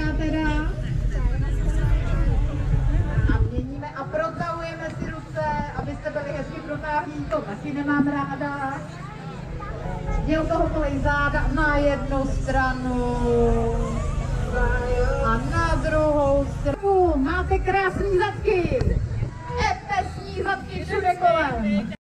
klasika teda. A měníme a protahujeme si ruce, abyste byli hezky protáhní, to taky nemám ráda. Děl toho kolej záda na jednu stranu a na druhou stranu. Máte krásný zadky! Epesní zadky všude kolem!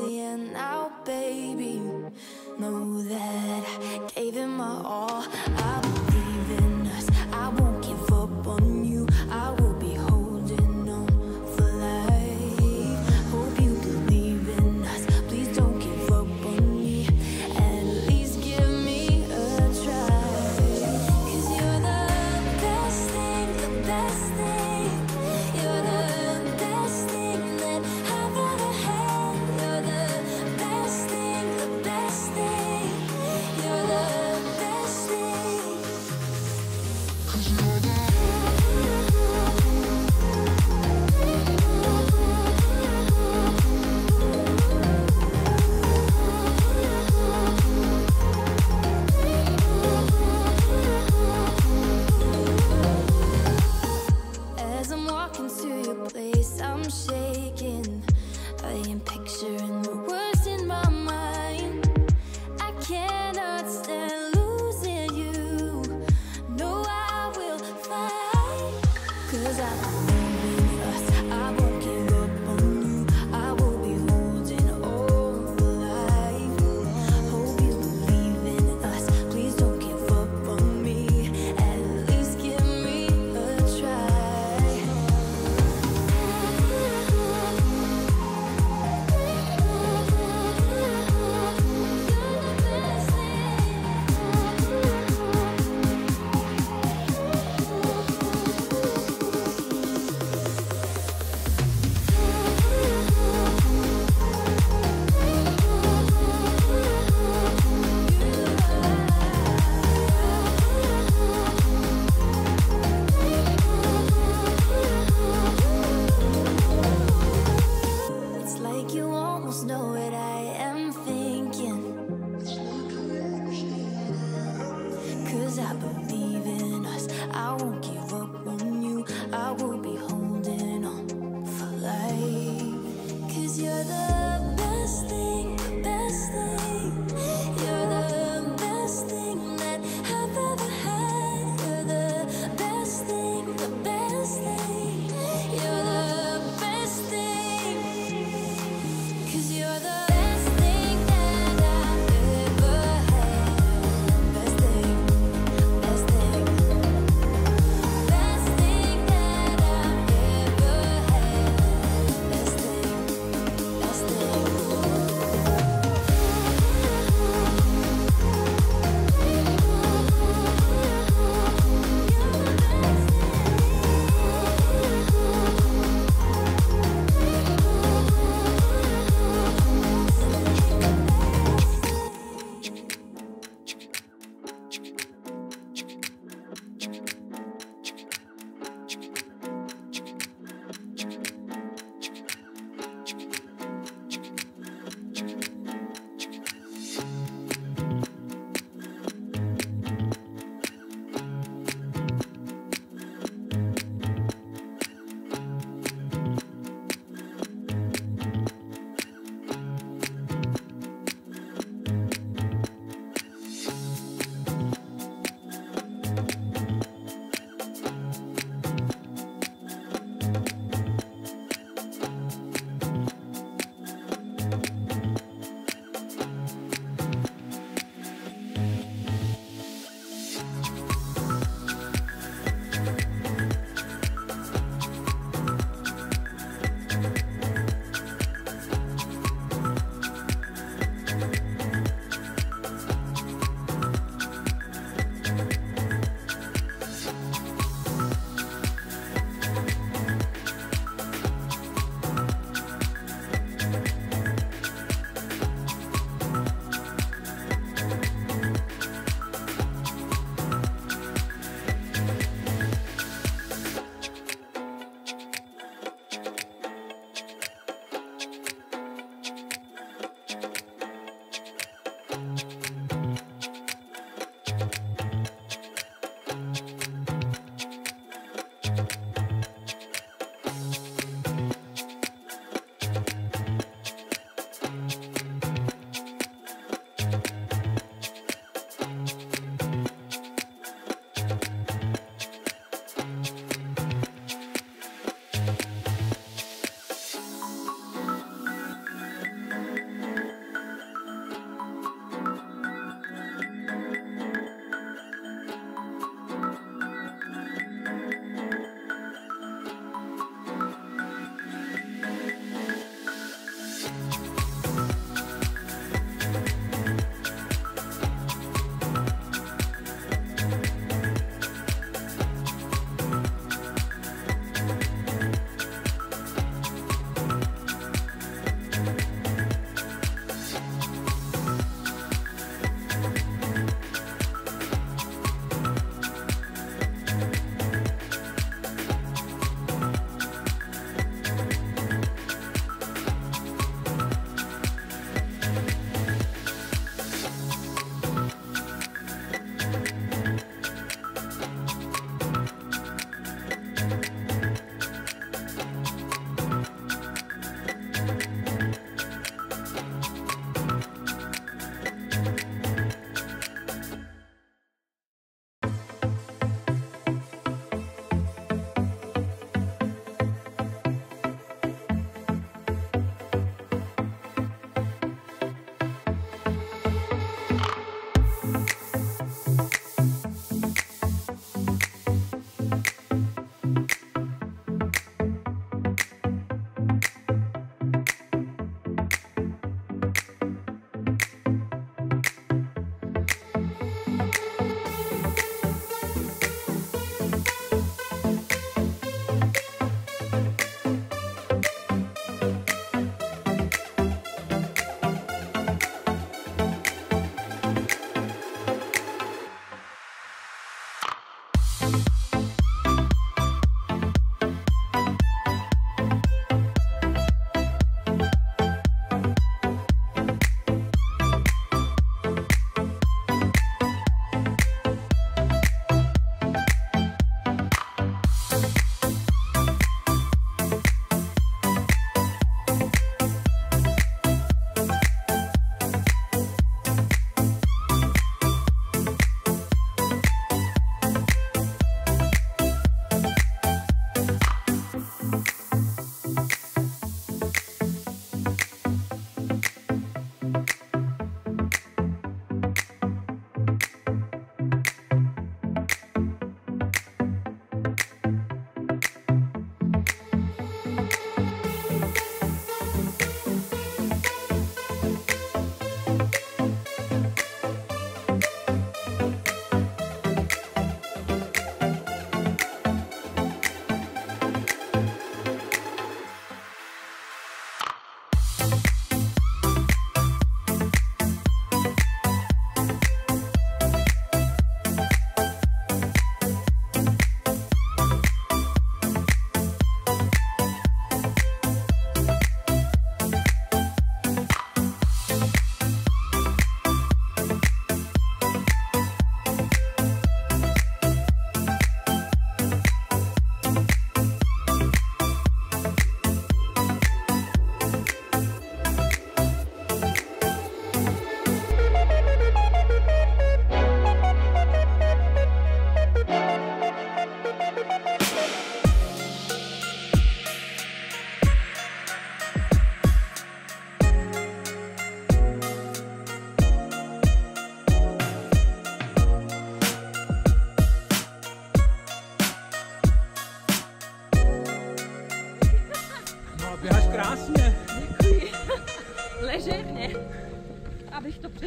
easier.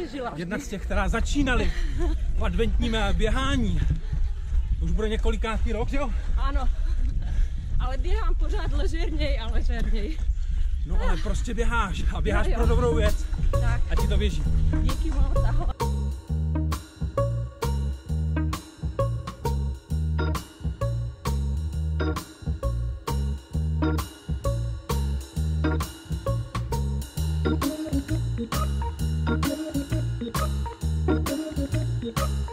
Přežila. Jedna z těch, která začínaly v adventním běhání. Už bude několikátý rok, že jo? Ano, ale běhám pořád ležerněji a ležerněji. No ale prostě běháš a běháš Jo, jo. pro dobrou věc Tak, a ti to běží. díky moc, ahoj. Yeah.